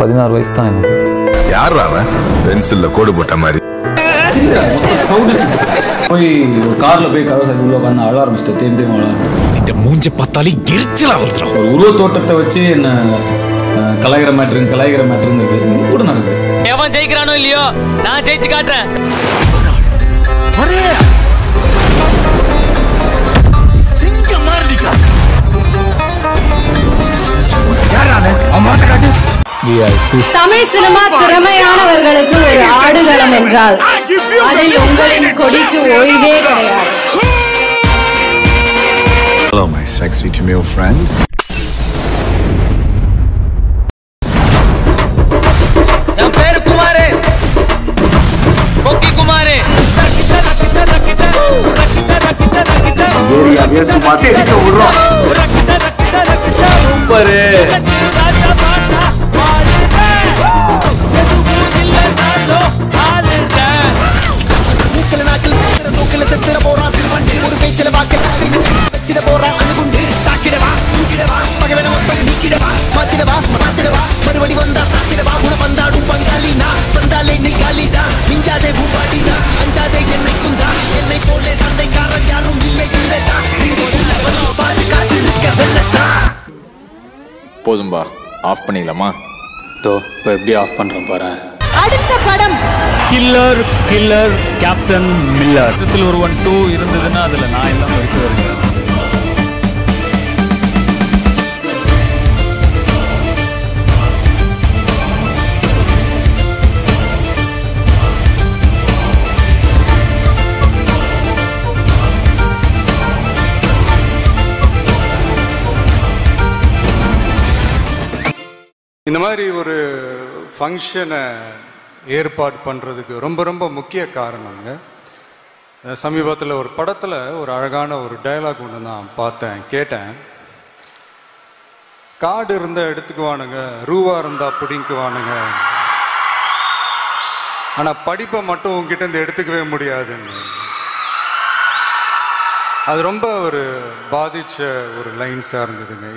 பதினாறு வயசு தான் எனக்கு. யார் அவன்? பென்சில்ல கோடு போட்ட மாதிரி. போய் ஒரு கார்ல போய் கதவு சாத்தி உள்ள உட்காந்து அழ ஆரம்பிச்சிட்டேன். தேம்பி அழ ஆரம்பிச்சிட்டேன். இந்த மூஞ்ச பார்த்தாலே எரிச்சலா வருதுடா ஒரு உருவ தோட்டத்தை வச்சு என்ன அஹ், கலாய்கிற மேட்ருங்க கலாய்கிற மேட்ருங்க கூட நடக்குது. எவன் ஜெயிக்கிறானோ இல்லையோ நான் ஜெயிச்சு காட்டுறேன். தமிழ் சினிமா திறமையானவர்களுக்கு ஒரு ஆடுகளம் என்றால் அதில் உங்களின் கொடிக்கு ஓய்வே கிடையாது. Hello, my sexy Tamil friend. ஏரியாவே சும்மா தெரிக்க விடுறோம். போதும்பா. ஆஃப் பண்ணிடலாமா? தோ இப்போ எப்படி ஆஃப் பண்றேன் பாரு. அடுத்த படம். கில்லர் கில்லர் கேப்டன் மில்லர் ஒரு ஒன் டூ இருந்ததுன்னா அதுல நான் எல்லாம் வரைக்கும் வருங்க இந்த மாதிரி ஒரு ஃபங்க்ஷனை ஏற்பாடு பண்ணுறதுக்கு ரொம்ப ரொம்ப முக்கிய காரணங்க. சமீபத்தில் ஒரு படத்தில் ஒரு அழகான ஒரு டயலாக் ஒன்று நான் பார்த்தேன் கேட்டேன். காடு இருந்தால் எடுத்துக்குவானுங்க ரூவா இருந்தால் பிடிக்குவானுங்க ஆனால் படிப்பை மட்டும் உங்ககிட்ட இருந்து எடுத்துக்கவே முடியாதுங்க அது ரொம்ப ஒரு பாதிச்ச ஒரு லைன்ஸாக இருந்ததுங்க